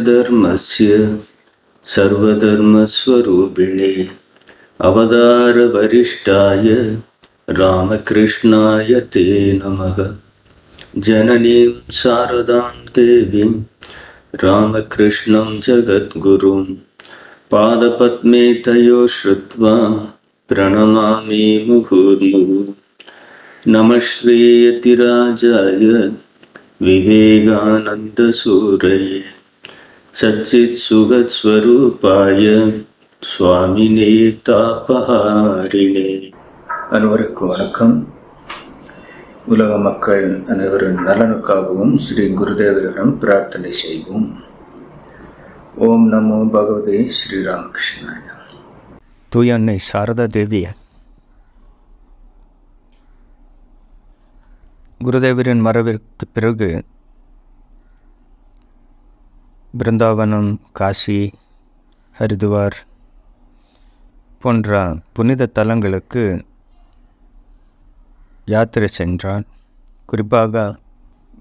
धर्मस्य सर्वधर्मस्वरूपिणे अवतारवरिष्ठाय रामकृष्णाय ते नमः। जननीं शारदां देवीं रामकृष्णं जगद्गुरुं पादपद्मे तयो श्रुत्वा प्रणमामि मुहुर्मुहुः नमः श्रीयतिराजाय विवेकानन्दसूरये सच्चित्सुगत्स्वरूपाय சுவாமினே தாபஹாரிணே அனைவருக்கும் வணக்கம் உலக மக்கள் அனைவரின் நலனுக்காகவும் ஸ்ரீ குருதேவரிடம் பிரார்த்தனை செய்வோம் ஓம் நமோ பகவதே ஸ்ரீராமகிருஷ்ணாய தூய அன்னை சாரதா தேவி குருதேவரின் மறைவிற்கு பிறகு பிருந்தாவனம் காசி ஹரிதுவார் போன்ற புனித தலங்களுக்கு யாத்திரை சென்றான். குறிப்பாக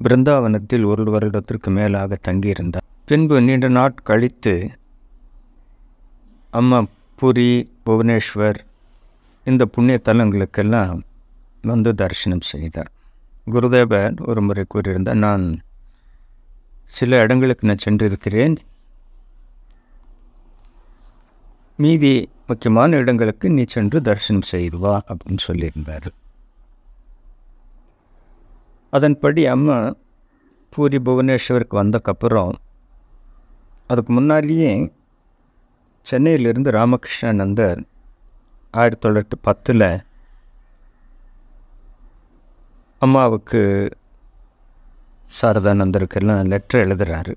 பிருந்தாவனத்தில் ஒரு வருடத்திற்கு மேலாக தங்கியிருந்தார் பின்பு நீண்ட நாட் கழித்து அம்மா புரி புவனேஸ்வர் இந்த புண்ணிய தலங்களுக்கெல்லாம் வந்து தரிசனம் செய்தார். குருதேவர் ஒரு முறை கூறியிருந்தார் நான் சில இடங்களுக்கு நான் சென்றிருக்கிறேன். மீதி முக்கியமான இடங்களுக்கு நீ சென்று தரிசனம் செய்துவா அப்படின்னு சொல்லியிருந்தார். அதன்படி அம்மா பூரி புவனேஸ்வருக்கு வந்தக்கப்புறம் அதுக்கு முன்னாலேயே சென்னையிலிருந்து ராமகிருஷ்ணானந்தர் ஆயிரத்தி தொள்ளாயிரத்தி பத்தில் அம்மாவுக்கு சாரதானந்தருக்கெல்லாம் லெட்டர் எழுதுகிறாரு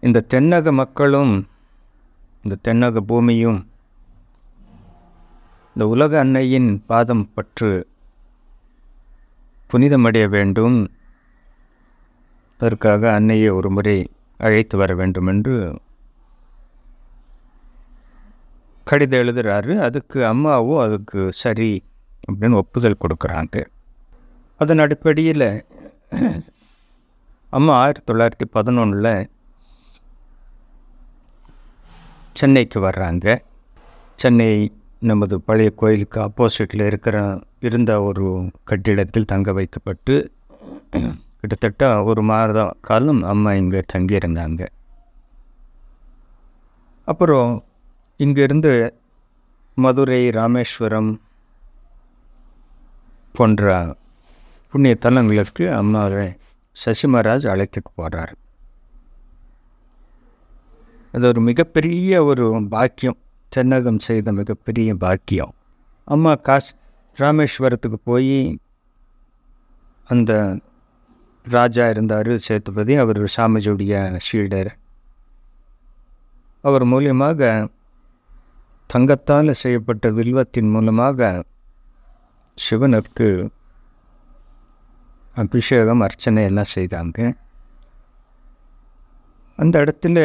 இந்த தென்னக மக்களும் இந்த தென்னக பூமியும் இந்த உலக அன்னையின் பாதம் பற்று புனிதமடைய வேண்டும். அதற்காக அன்னையை ஒரு முறை அழைத்து வர வேண்டும் என்று கடிதம் எழுதுகிறாரு அதுக்கு அம்மாவும் அதுக்கு சரி அப்படின்னு ஒப்புதல் கொடுக்குறாங்க. அதன் அடிப்படையில் அம்மா ஆயிரத்தி தொள்ளாயிரத்தி பதினொன்றில் சென்னைக்கு வர்றாங்க. சென்னை நமது பழைய கோயிலுக்கு ஆப்போசிட்டில் இருக்கிற இருந்த ஒரு கட்டிடத்தில் தங்க வைக்கப்பட்டு கிட்டத்தட்ட ஒரு மாத காலம் அம்மா இங்கே தங்கியிருந்தாங்க. அப்புறம் இங்கேருந்து மதுரை ராமேஸ்வரம் போன்ற புண்ணிய தலங்களுக்கு அம்மாவை சசிமராஜ் அழைத்துட்டு போகிறார் அது ஒரு மிகப்பெரிய ஒரு பாக்கியம். தென்னகம் செய்த மிகப்பெரிய பாக்கியம். அம்மா காஸ் ராமேஸ்வரத்துக்கு போய் அந்த ராஜா இருந்தார் சேத்துபதி அவர் சாமிஜியுடைய ஷீடர் அவர் மூலியமாக தங்கத்தால் செய்யப்பட்ட வில்வத்தின் மூலமாக சிவனுக்கு அபிஷேகம் அர்ச்சனை எல்லாம் செய்தாங்க. அந்த இடத்துல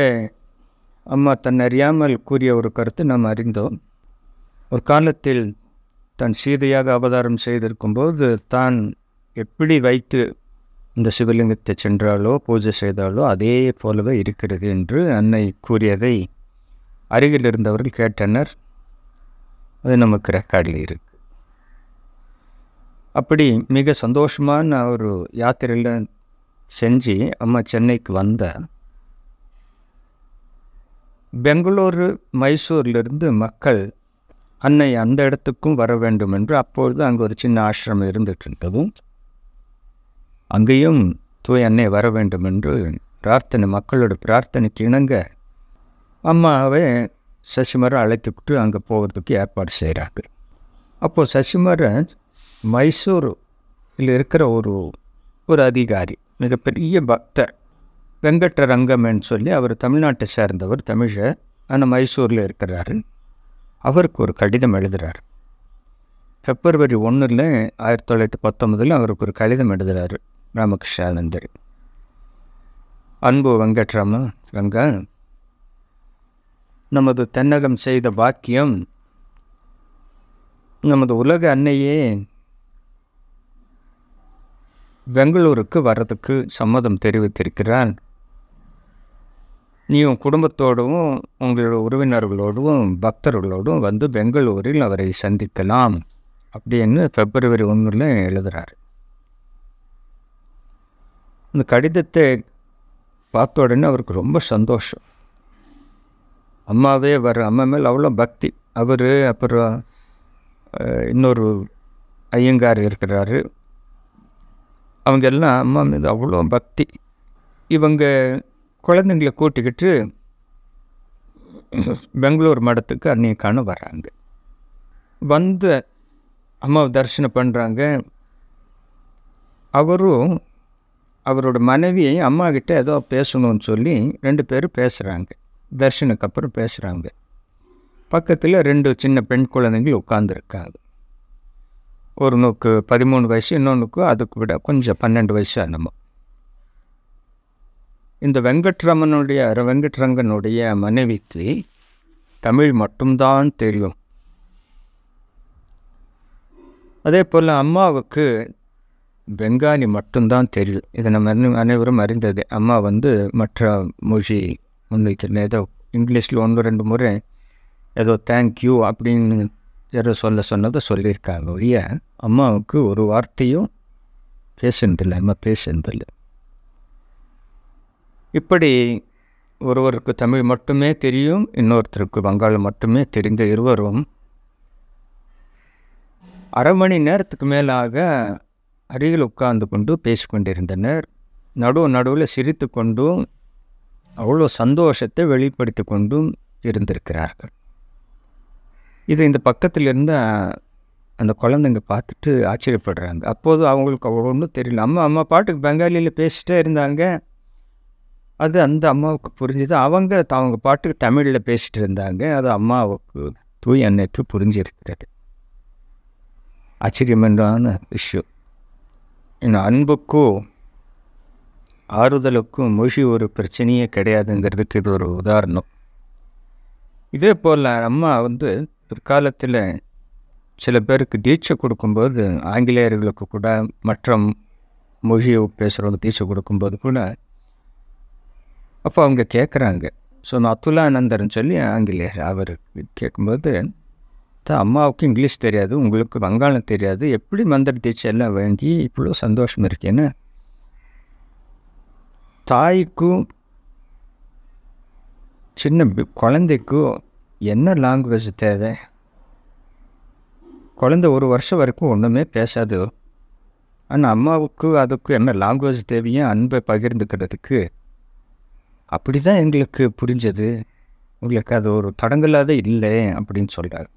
அம்மா தன் அறியாமல் கூறிய ஒரு கருத்து நாம் அறிந்தோம். ஒரு காலத்தில் தன் சீதையாக அவதாரம் செய்திருக்கும்போது தான் எப்படி வைத்து இந்த சிவலிங்கத்தை சென்றாலோ பூஜை செய்தாலோ அதே போலவே இருக்கிறது என்று அன்னை கூறியதை அருகில் இருந்தவர்கள் கேட்டனர். அது நமக்கு ரெக்கார்டில் இருக்கு. அப்படி மிக சந்தோஷமான ஒரு யாத்திரையில் செஞ்சு அம்மா சென்னைக்கு வந்த பெங்களூரு மைசூர்லேருந்து மக்கள் அன்னை அந்த இடத்துக்கும் வர வேண்டும் என்று அப்பொழுது அங்கே ஒரு சின்ன ஆசிரமம் இருந்துட்டு இருந்ததும் அங்கேயும் தூய் அன்னை வர வேண்டும் என்று பிரார்த்தனை மக்களோட பிரார்த்தனைக்கு இணங்க அம்மாவே சசிமரை அழைத்துக்கிட்டு அங்கே போகிறதுக்கு ஏற்பாடு செய்கிறாங்க அப்போது சசிமரை மைசூரில் இருக்கிற ஒரு ஒரு அதிகாரி மிகப்பெரிய பக்தர் வெங்கட்ட ரங்கம்னு சொல்லி அவர் தமிழ்நாட்டை சேர்ந்தவர் தமிழர் ஆனால் மைசூரில் இருக்கிறாரு. அவருக்கு ஒரு கடிதம் எழுதுகிறார் பிப்ரவரி ஒன்றில் ஆயிரத்தி தொள்ளாயிரத்தி பத்தொன்பதில் அவருக்கு ஒரு கடிதம் எழுதுகிறாரு ராமகிருஷ்ணானந்தர். அன்பு வெங்கட்ராம ரங்கா நமது தென்னகம் செய்த பாக்கியம் நமது உலக அன்னையே பெங்களூருக்கு வர்றதுக்கு சம்மதம் தெரிவித்திருக்கிறான் நீ உன் குடும்பத்தோடவும் உங்களோட உறவினர்களோடும் பக்தர்களோடும் வந்து பெங்களூரில் அவரை சந்திக்கலாம் அப்படின்னு பிப்ரவரி ஒன்றில் எழுதுகிறாரு அந்த கடிதத்தை பார்த்த உடனே அவருக்கு ரொம்ப சந்தோஷம். அம்மாவே வர அம்மா மேல் அவ்வளோ பக்தி. அவர் அப்புறம் இன்னொரு ஐயங்கார் இருக்கிறாரு. அவங்க எல்லாம் அம்மா மீது அவ்வளோ பக்தி. இவங்க குழந்தைங்களை கூட்டிக்கிட்டு பெங்களூர் மடத்துக்கு அன்னைக்கான வராங்க. வந்து அம்மாவை தரிசனம் பண்ணுறாங்க அவரும் அவரோட மனைவியை அம்மாக்கிட்ட ஏதோ பேசணும்னு சொல்லி ரெண்டு பேரும் பேசுகிறாங்க தர்ஷனுக்கு அப்புறம் பேசுகிறாங்க பக்கத்தில் ரெண்டு சின்ன பெண் குழந்தைங்க உட்காந்துருக்காங்க ஒருனுக்கு பதிமூணு வயசு இன்னொன்றுக்கு அதுக்கு விட கொஞ்சம் பன்னெண்டு வயசு என்னமோ. இந்த வெங்கட்ரமனுடைய வெங்கட்ரங்கனுடைய மனைவிக்கு தமிழ் மட்டும்தான் தெரியும். அதே போல் அம்மாவுக்கு பெங்காலி மட்டும்தான் தெரியும். இதை நம்ம அனைவரும் அறிந்தது. அம்மா வந்து மற்ற மொழி முன்வைக்கிறேன். ஏதோ இங்கிலீஷில் ஒன்று ரெண்டு முறை ஏதோ தேங்க்யூ அப்படின்னு யாரோ சொல்ல சொன்னதை சொல்லியிருக்காங்க ஒழிய அம்மாவுக்கு ஒரு வார்த்தையும் பேசுனதில்லை அம்மா பேசுனதில்லை. இப்படி ஒருவருக்கு தமிழ் மட்டுமே தெரியும் இன்னொருத்தருக்கு வங்காளம் மட்டுமே தெரிந்த இருவரும் அரை மணி நேரத்துக்கு மேலாக அருகில் உட்கார்ந்து கொண்டு பேசிக்கொண்டிருந்தனர். நடுவு நடுவில் சிரித்து கொண்டும் அவ்வளோ சந்தோஷத்தை வெளிப்படுத்தி கொண்டும் இருந்திருக்கிறார்கள். இது இந்த பக்கத்தில் அந்த குழந்தைங்க பார்த்துட்டு ஆச்சரியப்படுறாங்க. அப்போது அவங்களுக்கு அவ்வளோ ஒன்றும் தெரியல. அம்மா அம்மா பாட்டுக்கு பெங்காலியில் பேசிகிட்டே இருந்தாங்க. அது அந்த அம்மாவுக்கு புரிஞ்சுது. அவங்க த- அவங்க பாட்டுக்கு தமிழில் பேசிகிட்டு இருந்தாங்க. அது அம்மாவுக்கு தூய் அன்னைக்கு புரிஞ்சிருக்கிறது. ஆச்சரியமன்றான விஷயம். இன்னும் அன்புக்கும் ஆறுதலுக்கும் மொழி ஒரு பிரச்சனையே கிடையாதுங்கிறதுக்கு இது ஒரு உதாரணம். இதே போல் அம்மா வந்து பிற்காலத்தில் சில பேருக்கு தீட்சை கொடுக்கும்போது ஆங்கிலேயர்களுக்கு கூட மற்ற மொழியை பேசுகிறவங்க தீட்சை கொடுக்கும்போது கூட அப்போ அவங்க கேட்குறாங்க ஸோ அத்துலானந்தர்னு சொல்லி ஆங்கிலேயர் அவர் கேட்கும்போது தான் அம்மாவுக்கு இங்கிலீஷ் தெரியாது உங்களுக்கு வங்காளம் தெரியாது எப்படி மந்திர தீட்சை எல்லாம் வாங்கி இவ்வளோ சந்தோஷம் இருக்கேன்னு தாய்க்கும் சின்ன குழந்தைக்கும் என்ன லாங்குவேஜ் தேவை? குழந்தை ஒரு வருஷம் வரைக்கும் ஒன்றுமே பேசாது. ஆனால் அம்மாவுக்கு அதுக்கு என்ன லாங்குவேஜ் தேவையோ அன்பை பகிர்ந்துக்கிறதுக்கு. அப்படி தான் எங்களுக்கு புரிஞ்சது. உங்களுக்கு அது ஒரு தடங்கலாத இல்லை அப்படின்னு சொல்கிறார்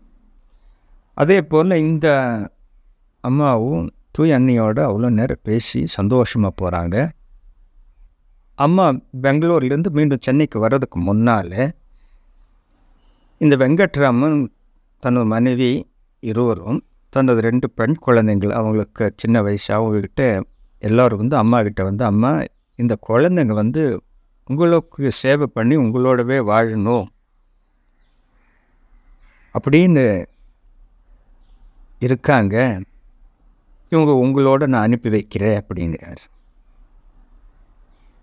அதே போல் இந்த அம்மாவும் தூய் அன்னையோடு அவ்வளோ நேரம் பேசி சந்தோஷமாக போகிறாங்க அம்மா பெங்களூர்லேருந்து மீண்டும் சென்னைக்கு வர்றதுக்கு முன்னால் இந்த வெங்கட்ராமன் தனது மனைவி இருவரும் தனது ரெண்டு பெண் குழந்தைங்கள் அவங்களுக்கு சின்ன வயசு அவங்கக்கிட்ட எல்லோரும் வந்து அம்மா கிட்ட வந்து அம்மா இந்த குழந்தைங்க வந்து உங்களுக்கு சேவை பண்ணி உங்களோடவே வாழணும் அப்படின்னு இருக்காங்க. இவங்க உங்களோட நான் அனுப்பி வைக்கிறேன் அப்படிங்கிறார்.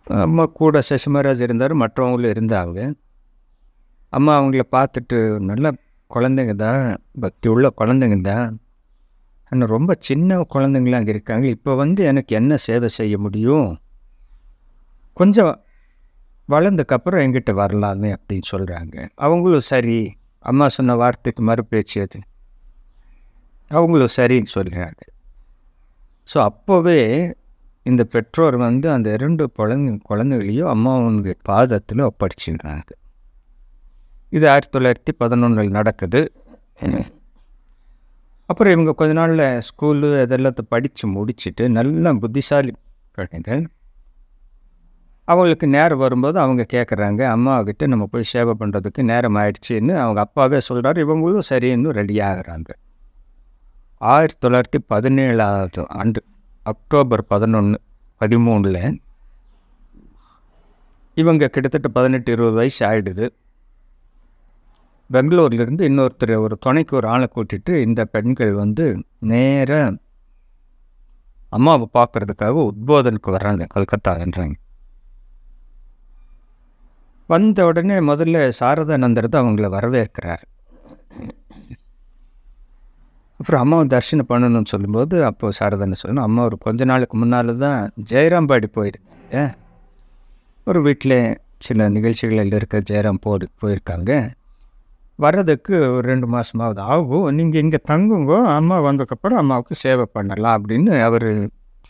அம்மா கூட சசிமராஜ் இருந்தார் மற்றவங்களும் இருந்தாங்க. அம்மா அவங்கள பார்த்துட்டு நல்ல குழந்தைங்க தான் பக்தி உள்ள குழந்தைங்க தான். ஆனால் ரொம்ப சின்ன குழந்தைங்களாம் அங்கே இருக்காங்க. இப்போ வந்து எனக்கு என்ன சேவை செய்ய முடியும்? கொஞ்சம் வளர்ந்ததுக்கப்புறம் எங்கிட்ட வரலாமே அப்படின்னு சொல்கிறாங்க அவங்களும் சரி. அம்மா சொன்ன வார்த்தைக்கு மறுபேச்சு அது அவங்களும் சரின்னு சொல்கிறாங்க ஸோ அப்போவே இந்த பெற்றோர் வந்து அந்த இரண்டு குழந்தை குழந்தைகளையும் அம்மாவுங்க பாதத்தில் ஒப்படைச்சிடுறாங்க. இது ஆயிரத்தி தொள்ளாயிரத்தி பதினொன்றில் நடக்குது. அப்புறம் இவங்க கொஞ்ச நாளில் ஸ்கூலு இதெல்லாத்த படித்து முடிச்சுட்டு நல்ல புத்திசாலி பிள்ளைகள் அவங்களுக்கு நேரம் வரும்போது அவங்க கேட்குறாங்க அம்மாக்கிட்ட நம்ம போய் சேவை பண்ணுறதுக்கு நேரம் ஆயிடுச்சுன்னு அவங்க அப்பாவே சொல்கிறாரு இவங்களும் சரின்னு ரெடி ஆகிறாங்க. ஆயிரத்தி தொள்ளாயிரத்தி பதினேழாவது ஆண்டு அக்டோபர் பதினொன்று பதிமூணில் இவங்க கிட்டத்தட்ட பதினெட்டு இருபது வயசு ஆகிடுது பெங்களூர்லேருந்து இன்னொருத்தர் ஒரு துணைக்கு ஒரு ஆளை கூட்டிட்டு இந்த பெண்கள் வந்து நேராக அம்மாவை பார்க்கறதுக்காக உத்போதனுக்கு வர்றாங்க கல்கத்தான்றாங்க. வந்த உடனே முதல்ல சாரதானந்தர் தான் அவங்கள வரவேற்கிறார். அப்புறம் அம்மாவை தர்ஷனம் பண்ணணும்னு சொல்லும்போது அப்போது சாரதான சொல்லணும் அம்மா ஒரு கொஞ்ச நாளுக்கு முன்னால் தான் ஜெயராம்பாடி போயிருந்தாங்க ஒரு வீட்டில் சில நிகழ்ச்சிகளில் இருக்க ஜெயராம் போடு போயிருக்காங்க. வர்றதுக்கு ஒரு ரெண்டு மாதமாவது ஆகும். நீங்கள் இங்கே தங்குங்கோ அம்மா வந்ததுக்கப்புறம் அம்மாவுக்கு சேவை பண்ணலாம் அப்படின்னு அவர்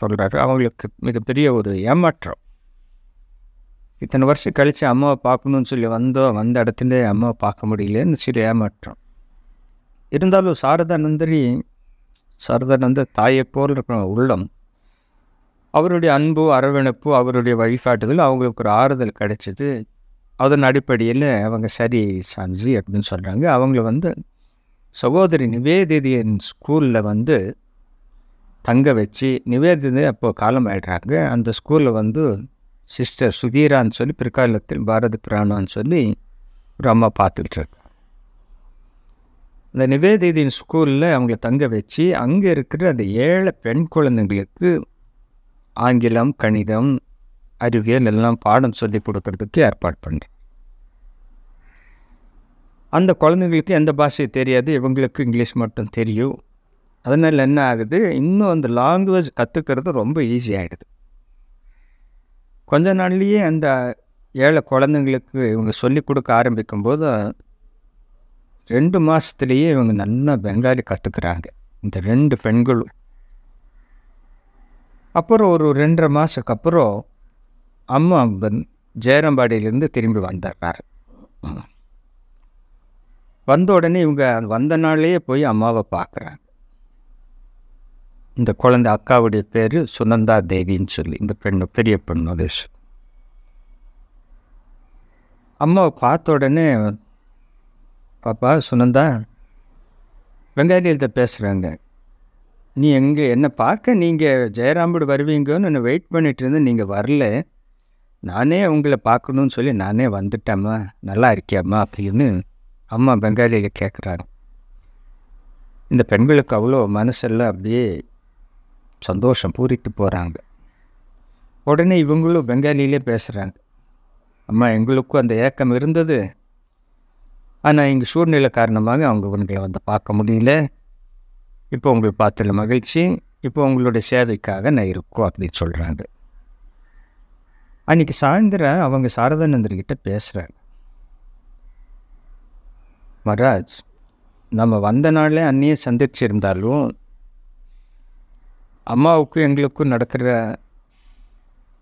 சொல்கிறாரு அவங்களுக்கு மிகப்பெரிய ஒரு ஏமாற்றம். இத்தனை வருஷம் கழித்து அம்மாவை பார்க்கணும்னு சொல்லி வந்தோம். வந்த இடத்துல அம்மாவை பார்க்க முடியலன்னு சரி ஏமாற்றம். இருந்தாலும் சாரதா நந்தரி சாரதா நந்தர் தாயை போல் இருக்கிற உள்ளம் அவருடைய அன்பு அரவணைப்பு அவருடைய வழிகாட்டுதல் அவங்களுக்கு ஒரு ஆறுதல் கிடைச்சிது. அதன் அடிப்படையில் அவங்க சரி சாஞ்சி அப்படின்னு சொல்கிறாங்க அவங்கள வந்து சகோதரி நிவேதிதியின் ஸ்கூலில் வந்து தங்க வச்சு நிவேதிதை அப்போது காலம் ஆயிடுறாங்க அந்த ஸ்கூலில் வந்து சிஸ்டர் சுதீரான்னு சொல்லி பிற்காலத்தில் பாரதி பிராணான்னு சொல்லி ஒரு அம்மா பார்த்துக்கிட்டு அந்த நிவேதிதியின் ஸ்கூலில் அவங்கள தங்க வச்சு அங்கே இருக்கிற அந்த ஏழை பெண் குழந்தைங்களுக்கு ஆங்கிலம் கணிதம் அறிவியல் எல்லாம் பாடம் சொல்லி கொடுக்கறதுக்கு ஏற்பாடு பண்ணேன் அந்த குழந்தைங்களுக்கு எந்த பாஷை தெரியாது இவங்களுக்கு இங்கிலீஷ் மட்டும் தெரியும். அதனால் என்ன ஆகுது? இன்னும் அந்த லாங்குவேஜ் கற்றுக்கிறது ரொம்ப ஈஸி ஆகிடுது கொஞ்ச நாள்லேயே அந்த ஏழை குழந்தைங்களுக்கு இவங்க சொல்லிக் கொடுக்க ஆரம்பிக்கும்போது ரெண்டு மாதத்துலேயே இவங்க நல்லா பெங்காலி கற்றுக்குறாங்க இந்த ரெண்டு பெண்களும். அப்புறம் ஒரு ரெண்டரை மாதத்துக்கு அப்புறம் அம்மா ஜெயரம்பாடியிலேருந்து திரும்பி வந்துடுறாரு. வந்த உடனே இவங்க வந்த நாள்லேயே போய் அம்மாவை பார்க்குறாங்க. இந்த குழந்தை அக்காவுடைய பேர் சுனந்தா தேவின்னு சொல்லி இந்த பெண்ணு பெரிய பெண்ணு அது. அம்மாவை பார்த்த உடனே பாப்பா சுனந்தா வெங்காயத்தை பேசுகிறாங்க நீ எங்கே என்னை பார்க்க? நீங்கள் ஜெயராம்படு வருவீங்கன்னு நான் வெயிட் பண்ணிட்டு இருந்தேன் நீங்கள் வரல. நானே உங்களை பார்க்கணுன்னு சொல்லி நானே வந்துட்டேம்மா. நல்லா இருக்கியாம்மா அப்படின்னு அம்மா பெங்காலியில் கேட்குறாங்க இந்த பெண்களுக்கு அவ்வளோ மனசெல்லாம் அப்படியே சந்தோஷம் பூரித்து போகிறாங்க உடனே இவங்களும் பெங்காலியிலே பேசுகிறாங்க அம்மா எங்களுக்கும் அந்த ஏக்கம் இருந்தது. ஆனால் எங்கள் சூழ்நிலை காரணமாக அவங்க உங்களை வந்து பார்க்க முடியல. இப்போ உங்களுக்கு பார்த்தல மகிழ்ச்சி. இப்போ உங்களுடைய சேவைக்காக நான் இருக்கோம் அப்படின்னு சொல்கிறாங்க அன்றைக்கி சாயந்தரம் அவங்க சாரதானந்தர்கிட்ட பேசுகிறாங்க மகாராஜ் நம்ம வந்த நாளே அன்னையை சந்திச்சிருந்தாலும் அம்மாவுக்கும் எங்களுக்கும் நடக்கிற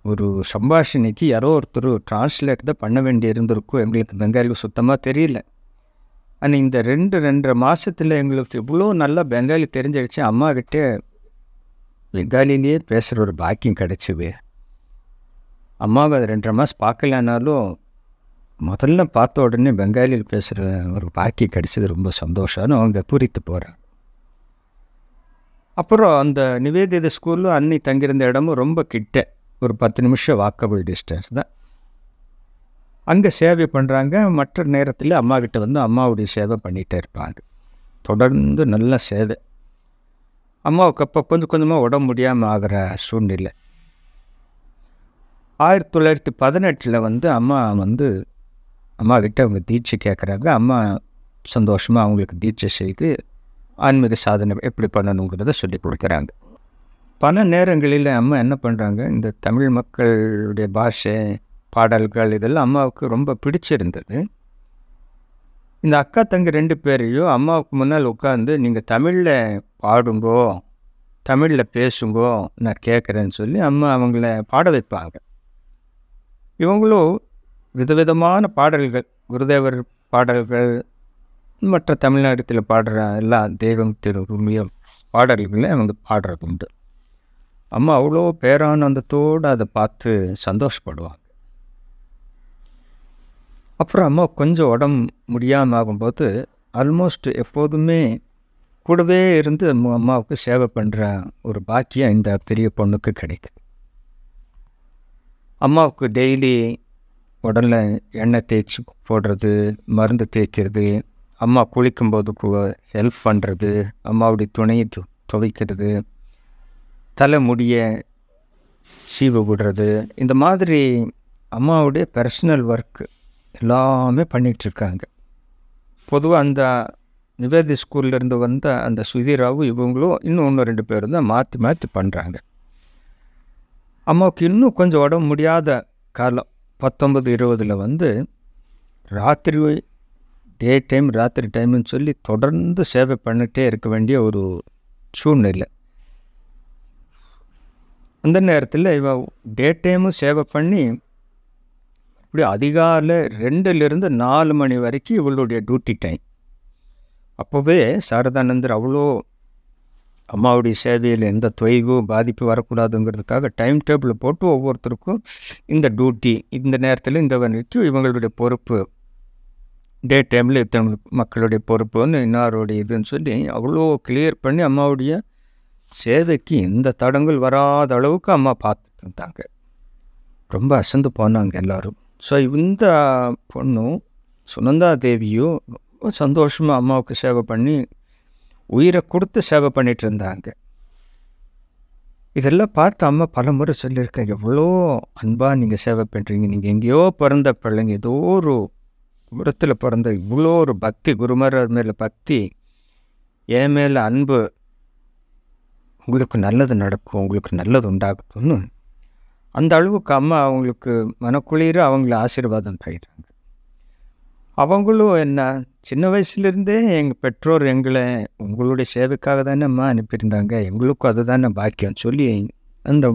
ஒரு சம்பாஷணைக்கு யாரோ ஒருத்தர் டிரான்ஸ்லேட் தான் பண்ண வேண்டி இருந்திருக்கும். எங்களுக்கு பெங்காலி சுத்தமாக தெரியல. ஆனால் இந்த ரெண்டு ரெண்டரை மாதத்தில் எங்களுக்கு இவ்வளோ நல்லா பெங்காலி தெரிஞ்சிடுச்சு அம்மாக்கிட்டே பெங்காலிலேயே பேசுகிற ஒரு பாக்கியம் கிடச்சிது. அம்மாவை ரெண்டரை மாதம் பார்க்கலனாலும் முதல்ல பார்த்த உடனே பெங்காலியில் பேசுகிற ஒரு பாக்கி கிடச்சது ரொம்ப சந்தோஷம்னு அவங்க பூரித்து போகிறாங்க அப்புறம் அந்த நிவேதித ஸ்கூலும் அன்னை தங்கியிருந்த இடமும் ரொம்ப கிட்ட. ஒரு பத்து நிமிஷம் வாக்கபிள் டிஸ்டன்ஸ் தான். அங்கே சேவை பண்ணுறாங்க மற்ற நேரத்தில் அம்மாக்கிட்ட வந்து அம்மாவுடைய சேவை பண்ணிகிட்டே இருப்பாங்க. தொடர்ந்து நல்ல சேவை. அம்மாவுக்கு அப்போ கொஞ்சம் கொஞ்சமாக உடம்பு முடியாமல் ஆகிற சூழ்நிலை. ஆயிரத்தி தொள்ளாயிரத்தி பதினெட்டில் வந்து அம்மா வந்து அம்மா கிட்ட அவங்க தீட்சை கேட்குறாங்க அம்மா சந்தோஷமாக அவங்களுக்கு தீட்சை செய்து ஆன்மீக சாதனை எப்படி பண்ணணுங்கிறத சொல்லி கொடுக்குறாங்க. பல நேரங்களில் அம்மா என்ன பண்ணுறாங்க இந்த தமிழ் மக்களுடைய பாஷை பாடல்கள் இதெல்லாம் அம்மாவுக்கு ரொம்ப பிடிச்சிருந்தது. இந்த அக்கா தங்க ரெண்டு பேரையும் அம்மாவுக்கு முன்னால் உட்காந்து நீங்கள் தமிழில் பாடுங்கோ தமிழில் பேசுங்கோ நான் கேட்குறேன்னு சொல்லி அம்மா அவங்கள பாட வைப்பாங்க. இவங்களும் விதவிதமான பாடல்கள் குருதேவர் பாடல்கள் மற்ற தமிழ்நாட்டில் பாடுற எல்லா தெய்வம் திரு உண்மையும் பாடல்களை அவங்க பாடுறது உண்டு அம்மா அவ்வளோ பேரானந்தத்தோடு அதை பார்த்து சந்தோஷப்படுவாங்க. அப்புறம் அம்மா கொஞ்சம் உடம்பு முடியாமல் ஆகும்போது ஆல்மோஸ்ட் எப்போதுமே கூடவே இருந்து அம்மாவுக்கு சேவை பண்ணுற ஒரு பாக்கியம் இந்த பெரிய பொண்ணுக்கு கிடைக்குது. அம்மாவுக்கு டெய்லி உடலில் எண்ணெய் தேய்ச்சி போடுறது மருந்து தேய்க்கிறது அம்மா குளிக்கும்போது ஹெல்ப் பண்ணுறது அம்மாவுடைய துணையை து துவைக்கிறது தலைமுடிய சீவு விடுறது இந்த மாதிரி அம்மாவுடைய பர்சனல் ஒர்க்கு எல்லாமே பண்ணிகிட்ருக்காங்க. பொதுவாக அந்த நிவேதி ஸ்கூல்லேருந்து வந்த அந்த சுதிராவும் இவங்களும் இன்னும் ஒன்று ரெண்டு பேரும் தான் மாற்றி மாற்றி பண்ணுறாங்க அம்மாவுக்கு இன்னும் கொஞ்சம் உடம்பு முடியாத காலம். பத்தொன்பது இருபதில் வந்து ராத்திரி டே டைம் ராத்திரி டைம்னு சொல்லி தொடர்ந்து சேவை பண்ணிகிட்டே இருக்க வேண்டிய ஒரு சூழ்நிலை. அந்த நேரத்தில் இவ டே டைமும் சேவை பண்ணி இப்படி அதிகாலை ரெண்டுலேருந்து நாலு மணி வரைக்கும் இவளுடைய டியூட்டி டைம் அப்போவே சாரதானந்தர் அவ்வளோ அம்மாவுடைய சேவையில் எந்த தொய்வு பாதிப்பு வரக்கூடாதுங்கிறதுக்காக டைம் டேபிள் போட்டு ஒவ்வொருத்தருக்கும் இந்த டியூட்டி இந்த நேரத்தில் இந்த வரைக்கும் இவங்களுடைய பொறுப்பு. டே டைமில் இத்தனை மக்களுடைய பொறுப்புன்னு இன்னாருடைய இதுன்னு சொல்லி அவ்வளோ கிளியர் பண்ணி அம்மாவுடைய சேவைக்கு எந்த தடங்கள் வராத அளவுக்கு அம்மா பார்த்துட்டு இருந்தாங்க. ரொம்ப அசந்து போனாங்க எல்லாரும். ஸோ இந்த பொண்ணும் சுனந்தா தேவியும் ரொம்ப சந்தோஷமாக அம்மாவுக்கு சேவை பண்ணி உயிரை கொடுத்து சேவை பண்ணிட்டு இருந்தாங்க. இதெல்லாம் பார்த்து அம்மா பல முறை சொல்லியிருக்கேன் எவ்வளோ அன்பாக நீங்கள் சேவை பண்ணுறீங்க நீங்கள் எங்கேயோ பிறந்த பிள்ளைங்க ஏதோ ஒரு உரத்தில் பிறந்த இவ்வளோ ஒரு பக்தி குருமர் மேலே பக்தி. என் மேலே அன்பு. உங்களுக்கு நல்லது நடக்கும் உங்களுக்கு நல்லது உண்டாகட்டும்னு. அந்த அளவுக்கு அம்மா அவங்களுக்கு மனக்குளிர அவங்கள ஆசீர்வாதம் பயிறாங்க அவங்களும் என்ன சின்ன வயசுலேருந்தே எங்கள் பெற்றோர் எங்களை உங்களுடைய சேவைக்காக தானே அம்மா அனுப்பியிருந்தாங்க எங்களுக்கும் அதுதானே பாக்கியம் சொல்லி அந்த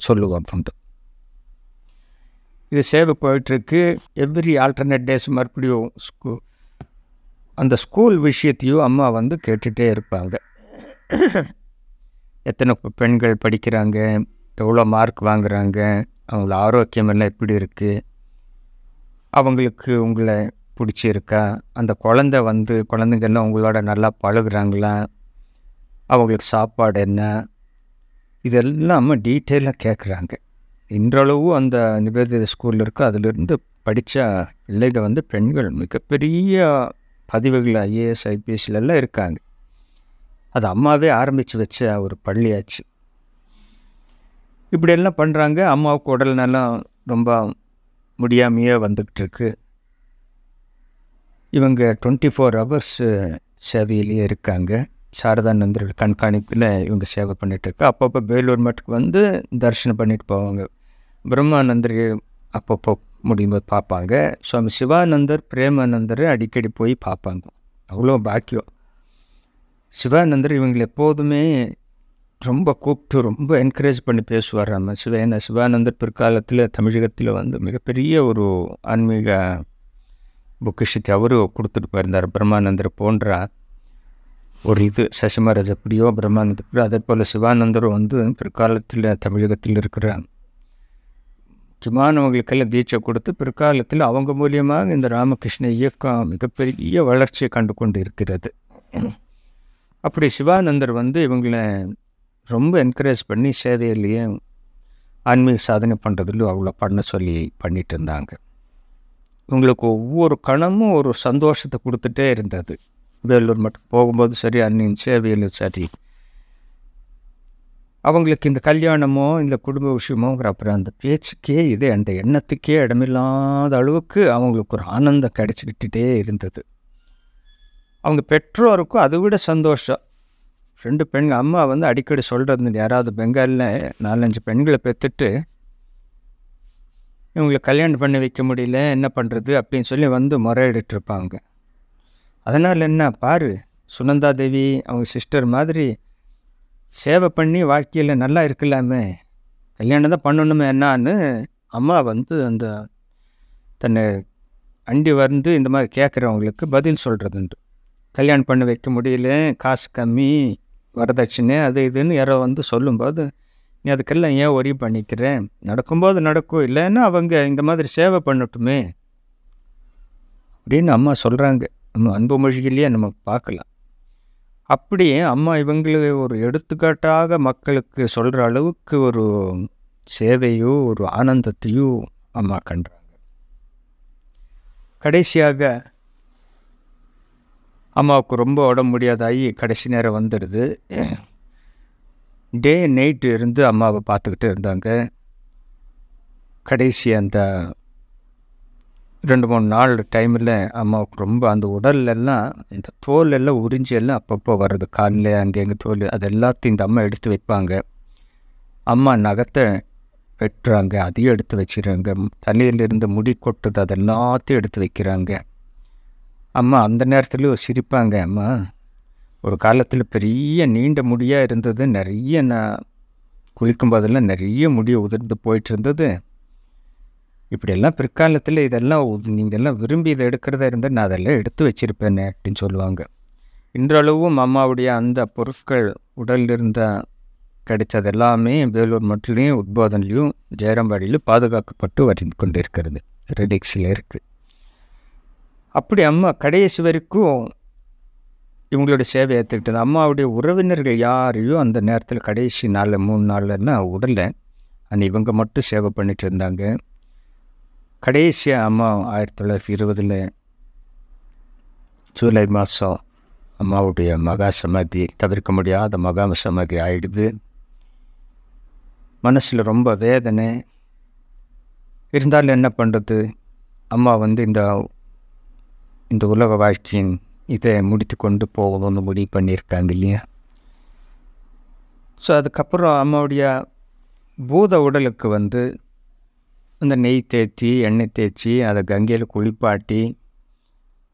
சொல்லுவோம் உண்டு. இது சேவை போயிட்டுருக்கு. எவ்ரி ஆல்டர்னேட் டேஸ் மறுபடியும் ஸ்கூ அந்த ஸ்கூல் விஷயத்தையும் அம்மா வந்து கேட்டுகிட்டே இருப்பாங்க. எத்தனை பெண்கள் படிக்கிறாங்க எவ்வளோ மார்க் வாங்குகிறாங்க அவங்கள ஆரோக்கியம் எல்லாம் எப்படி இருக்குது அவங்களுக்கு உங்களை பிடிச்சிருக்கா? அந்த குழந்த வந்து குழந்தைங்கெல்லாம் உங்களோட நல்லா பழகுறாங்களா? அவங்களுக்கு சாப்பாடு என்ன? இதெல்லாம் டீட்டெயிலாக கேட்குறாங்க இன்றளவும் அந்த நிவேதித ஸ்கூலில் இருக்க. அதிலிருந்து படித்த பிள்ளைகள் வந்து பெண்கள். மிகப்பெரிய பதிவுகள் ஐஏஎஸ் ஐபிஎஸ்லெல்லாம் இருக்காங்க. அது அம்மாவே ஆரம்பித்து வச்ச ஒரு பள்ளியாச்சு. இப்படியெல்லாம் பண்ணுறாங்க அம்மாவுக்கு உடல் நலம் ரொம்ப முடியாமையே வந்துக்கிட்டு இருக்குது இவங்க டுவெண்ட்டி ஃபோர் ஹவர்ஸ் சேவையிலேயே இருக்காங்க. சாரதானந்தர் கண்காணிப்பில் இவங்க சேவை பண்ணிகிட்ருக்கு அப்பப்போ வேலூர் மட்டுக்கு வந்து தரிசனம் பண்ணிட்டு போவாங்க. பிரம்மானந்தர் அப்பப்போ முடியும்போது பார்ப்பாங்க. சுவாமி சிவானந்தர் பிரேமானந்தர் அடிக்கடி போய் பார்ப்பாங்க. அவ்வளோ பாக்கியம். சிவானந்தர் இவங்களை எப்போதுமே ரொம்ப கூப்பிட்டு ரொம்ப என்கரேஜ் பண்ணி பேசுவார். நம்ம சிவ ஏன்னா சிவானந்தர் பிற்காலத்தில் தமிழகத்தில் வந்து மிகப்பெரிய ஒரு ஆன்மீக பொக்கிஷத்தை அவரு கொடுத்துட்டு போயிருந்தார். பிரம்மானந்தர் போன்ற ஒரு இது சசிமராஜ் எப்படியோ பிரம்மானந்தர் எப்படியோ அதே போல் சிவானந்தரும் வந்து பிற்காலத்தில் தமிழகத்தில் இருக்கிற முக்கியமானவங்களுக்கெல்லாம் தீட்சை கொடுத்து பிற்காலத்தில் அவங்க மூலியமாக இந்த ராமகிருஷ்ண இயக்கம் மிகப்பெரிய வளர்ச்சியை கண்டு கொண்டு இருக்கிறது. அப்படி சிவானந்தர் வந்து இவங்களை ரொம்ப என்கரேஜ் பண்ணி சேவையிலையும் ஆன்மீக சாதனை பண்ணுறதுலையும் அவ்வளோ பண்ண சொல்லி பண்ணிட்டு இருந்தாங்க. உங்களுக்கு ஒவ்வொரு கணமும் ஒரு சந்தோஷத்தை கொடுத்துட்டே இருந்தது. வேலூர் மட்டும் போகும்போது சரி அன்னையும் சேவையிலும் சரி. அவங்களுக்கு இந்த கல்யாணமோ இந்த குடும்ப விஷயமோங்கிற அப்புறம் அந்த பேச்சுக்கே இது அந்த எண்ணத்துக்கே இடமில்லாத அளவுக்கு அவங்களுக்கு ஒரு ஆனந்தம் கிடச்சிக்கிட்டே இருந்தது. அவங்க பெற்றோருக்கும் அதை விட சந்தோஷம். ரெண்டு பெண்கள் அம்மா வந்து அடிக்கடி சொல்கிறது யாராவது பெங்காலில் நாலஞ்சு பெண்களை பெற்றுட்டு இவங்களை கல்யாணம் பண்ணி வைக்க முடியல என்ன பண்ணுறது அப்படின்னு சொல்லி வந்து முறையிட்டு இருப்பாங்க அதனால் என்ன பாரு சுனந்தா தேவி அவங்க சிஸ்டர் மாதிரி சேவை பண்ணி வாழ்க்கையில் நல்லா இருக்கலாமே. கல்யாணம் தான் பண்ணணுமே என்னான்னு அம்மா வந்து அந்த தன்னை அண்டி வந்து இந்த மாதிரி கேட்குறவங்களுக்கு பதில் சொல்கிறதுண்டு கல்யாணம் பண்ணி வைக்க முடியல காசு கம்மி வரதட்சணை அது இதுன்னு யாரோ வந்து சொல்லும்போது நீ அதுக்கெல்லாம் ஏன் ஒரி பண்ணிக்கிறேன் நடக்கும்போது நடக்கும். இல்லைன்னா அவங்க இந்த மாதிரி சேவை பண்ணட்டுமே. அப்படின்னு அம்மா சொல்கிறாங்க நம்ம அன்பு மொழிகளையே நம்ம பார்க்கலாம். அப்படியே அம்மா இவங்களை ஒரு எடுத்துக்காட்டாக மக்களுக்கு சொல்கிற அளவுக்கு ஒரு சேவையோ ஒரு ஆனந்தத்தையோ அம்மா கண்டாங்க. கடைசியாக அம்மாவுக்கு ரொம்ப உடம்பு முடியாதாகி கடைசி நேரம் வந்துடுது. டே நைட்டு இருந்து அம்மாவை பார்த்துக்கிட்டு இருந்தாங்க. கடைசி அந்த ரெண்டு மூணு நாள் டைமில் அம்மாவுக்கு ரொம்ப அந்த உடல்லெல்லாம் இந்த தோல் எல்லாம் உறிஞ்சி எல்லாம் அப்பப்போ வர்றது காலில் அங்கே எங்கே தோல் அது எல்லாத்தையும் இந்த அம்மா எடுத்து வைப்பாங்க. அம்மா நகத்தை வெட்டுறாங்க அதையும் எடுத்து வச்சிடுறாங்க. தலையிலிருந்து முடி கொட்டுது அது எல்லாத்தையும் எடுத்து வைக்கிறாங்க. அம்மா அந்த நேரத்துலையும் சிரிப்பாங்க அம்மா ஒரு காலத்தில் பெரிய நீண்ட முடியாக இருந்தது. நிறைய நான் குளிக்கும் போதெல்லாம் நிறைய முடியை உதிர்ந்து போயிட்டு இருந்தது. இப்படியெல்லாம் பிற்காலத்தில் இதெல்லாம் உ- நீங்கள்லாம் விரும்பி இதை எடுக்கிறதா இருந்தால் நான் அதெல்லாம் எடுத்து வச்சிருப்பேனே அப்படின்னு சொல்லுவாங்க. இன்றளவும் அம்மாவுடைய அந்த பொருட்கள் உடலில் இருந்த கிடைச்சது எல்லாமே வேலூர் மட்டிலையும் உத்போதன்லையும் ஜெயராம்பாடியிலும் பாதுகாக்கப்பட்டு வரைந்து கொண்டு இருக்கிறது ரெடிக்ஸில் இருக்குது அப்படி அம்மா கடைசி வரைக்கும் இவங்களுடைய சேவை ஏற்றுக்கிட்டது அம்மாவுடைய உறவினர்கள் யாரையும் அந்த நேரத்தில் கடைசி நாளில் மூணு நாள்லன்னா உடலை. அண்ட் இவங்க மட்டும் சேவை பண்ணிட்டு இருந்தாங்க. கடைசியாக அம்மா ஆயிரத்தி தொள்ளாயிரத்தி இருபதில் ஜூலை மாதம் அம்மாவுடைய மகா சமாதி தவிர்க்க முடியாத மகா சமாதி ஆயிடுது. மனசில் ரொம்ப வேதனை. இருந்தாலும் என்ன பண்ணுறது அம்மா வந்து இந்த இந்த உலக வாழ்க்கையின் இதை முடித்து கொண்டு போகணும்னு முடிவு பண்ணியிருக்காங்க இல்லையா? ஸோ அதுக்கப்புறம் அம்மாவுடைய பூத உடலுக்கு வந்து அந்த நெய் தேய்ச்சி எண்ணெய் தேய்ச்சி அதை கங்கையில் குளிப்பாட்டி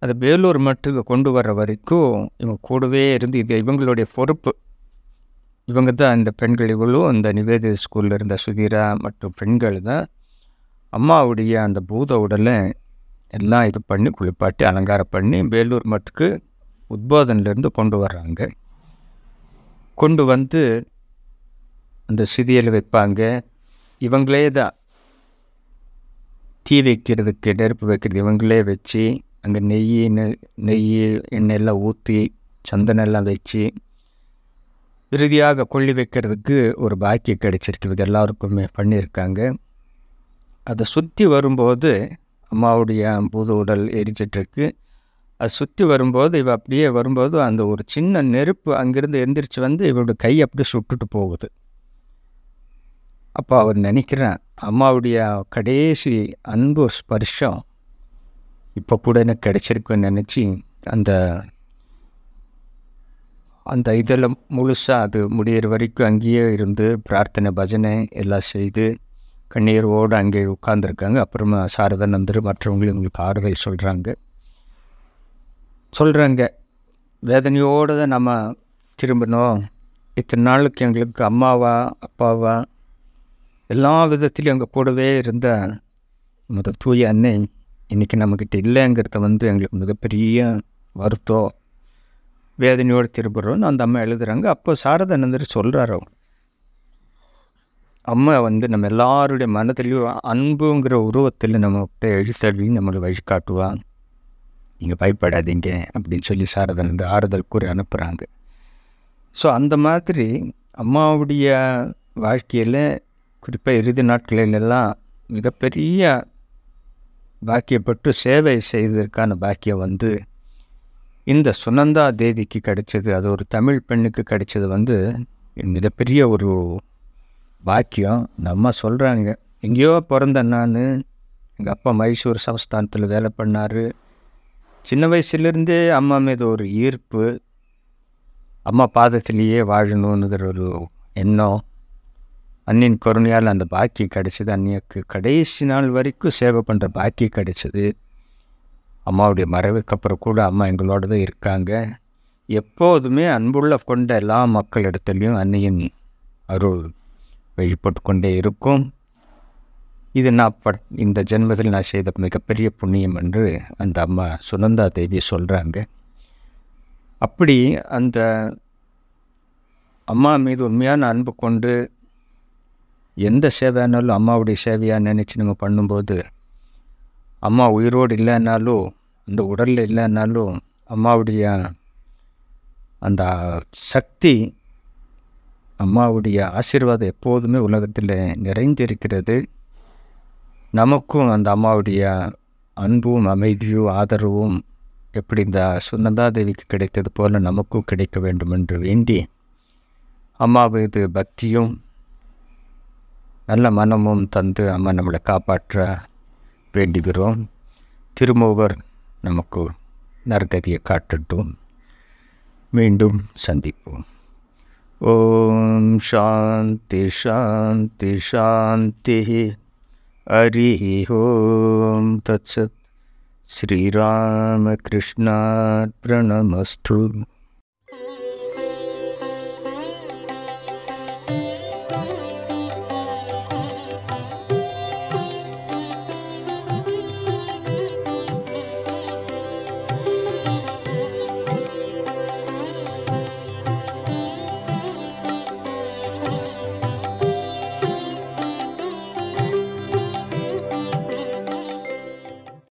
அதை வேலூர் மட்டுக்கு கொண்டு வர்ற வரைக்கும் இவங்க கூடவே இருந்து இது இவங்களுடைய பொறுப்பு. இவங்க தான் இந்த பெண்கள் இவங்களும் அந்த நிவேதித ஸ்கூலில் இருந்த சுதீரா மற்றும் பெண்கள் தான் அம்மாவுடைய அந்த பூத உடலை எல்லாம் இது பண்ணி குளிப்பாட்டி அலங்காரம் பண்ணி வேலூர் மட்டுக்கு உத்போதனிலேருந்து கொண்டு வர்றாங்க. கொண்டு வந்து அந்த சிதியில் வைப்பாங்க. இவங்களே தான் தீ வைக்கிறதுக்கு நெருப்பு வைக்கிறது இவங்களே வச்சு அங்கே நெய் நெய் எண்ணெய் எல்லாம் ஊற்றி சந்தனம் எல்லாம் வச்சு இறுதியாக கொள்ளி வைக்கிறதுக்கு ஒரு பாக்கியம் கிடைச்சிருக்கு. இவங்க எல்லாருக்குமே பண்ணியிருக்காங்க. அதை சுற்றி வரும்போது அம்மாவுடைய பூது உடல் எரிச்சிட்ருக்கு அது சுற்றி வரும்போது இவ அப்படியே வரும்போது அந்த ஒரு சின்ன நெருப்பு அங்கிருந்து எந்திரிச்சு வந்து இவரோட கை அப்படியே சுட்டுட்டு போகுது. அப்போ அவர் நினைக்கிறேன் அம்மாவுடைய கடைசி அன்பு ஸ்பர்ஷம் இப்போ கூட எனக்கு கிடைச்சிருக்குன்னு நினச்சி அந்த அந்த இதில் முழுசாக அது முடியிற வரைக்கும் அங்கேயே இருந்து பிரார்த்தனை பஜனை எல்லாம் செய்து கண்ணீரோடு அங்கே உட்கார்ந்துருக்காங்க. அப்புறமா சாரதானந்தர் மற்றவங்களும் இவங்களுக்கு ஆறுதல் சொல்கிறாங்க சொல்கிறாங்க வேதனையோடு தான் நம்ம திரும்பணும் இத்தனை நாளுக்கு எங்களுக்கு அம்மாவா அப்பாவா எல்லா விதத்திலையும் எங்கள் கூடவே இருந்த முத தூய அன்னை இன்றைக்கி நம்மக்கிட்ட இல்லைங்கிறத வந்து எங்களுக்கு மிகப்பெரிய வருத்தம் வேதனையோடு திரும்புகிறோன்னு அந்த அம்மா எழுதுகிறாங்க அப்போ சாரதன் சொல்கிறார் அவங்க. அம்மா வந்து நம்ம எல்லாருடைய மனதிலையும் அன்புங்கிற உருவத்தில் நம்மகிட்ட எழுசடி நம்மளை வழிகாட்டுவா. நீங்கள் பயப்படாதீங்க அப்படின்னு சொல்லி சாரதன் இந்த ஆறுதல் கூறி அனுப்புகிறாங்க ஸோ அந்த மாதிரி அம்மாவுடைய வாழ்க்கையில் குறிப்பாக இறுதி நாட்களிலெல்லாம் மிகப்பெரிய பாக்கியப்பட்டு சேவை செய்ததற்கான பாக்கியம் வந்து இந்த சுனந்தா தேவிக்கு கிடைச்சது. அது ஒரு தமிழ் பெண்ணுக்கு கிடைச்சது வந்து மிகப்பெரிய ஒரு பாக்கியம். நம்ம சொல்கிறாங்க எங்கேயோ பிறந்த நான் எங்கள் அப்பா மைசூர் சமஸ்தானத்தில் வேலை பண்ணார். சின்ன வயசுலேருந்தே அம்மா மீது ஒரு ஈர்ப்பு. அம்மா பாதத்திலேயே வாழணுங்கிற ஒரு எண்ணம். அன்னியின் கருணையால் அந்த பாக்கி கிடச்சிது. அன்னியக்கு கடைசி நாள் வரைக்கும் சேவை பண்ணுற பாக்கி கிடச்சிது. அம்மாவுடைய மறைவுக்கு அப்புறம் கூட அம்மா எங்களோட தான் இருக்காங்க. எப்போதுமே அன்புள்ள கொண்ட எல்லா மக்களிடத்துலையும் அன்னையின் அருள் வெளிப்பட்டு கொண்டே இருக்கும். இது நான் பட் இந்த ஜென்மத்தில் நான் செய்த மிகப்பெரிய புண்ணியம் என்று அந்த அம்மா சுனந்தா தேவி சொல்கிறாங்க அப்படி அந்த அம்மா மீது உண்மையான அன்பு கொண்டு எந்த சேவையானாலும் அம்மாவுடைய சேவையாக நினச்சி நம்ம பண்ணும்போது அம்மா உயிரோடு இல்லைன்னாலும் அந்த உடலில் இல்லைன்னாலும் அம்மாவுடைய அந்த சக்தி அம்மாவுடைய ஆசீர்வாதம் எப்போதுமே உலகத்தில் நிறைந்திருக்கிறது. நமக்கும் அந்த அம்மாவுடைய அன்பும் அமைதியும் ஆதரவும் எப்படி இந்த சுனந்தாதேவிக்கு கிடைத்தது போல நமக்கும் கிடைக்க வேண்டும் என்று வேண்டி அம்மாவது பக்தியும் நல்ல மனமும் தந்து அம்மா நம்மளை காப்பாற்ற வேண்டுகிறோம். திருமூவர் நமக்கு நற்கதியை காட்டட்டும். மீண்டும் சந்திப்போம். ओम शांति शांति शांति। हरि ओम तत्सत। श्रीरामकृष्णात् प्रणमस्तु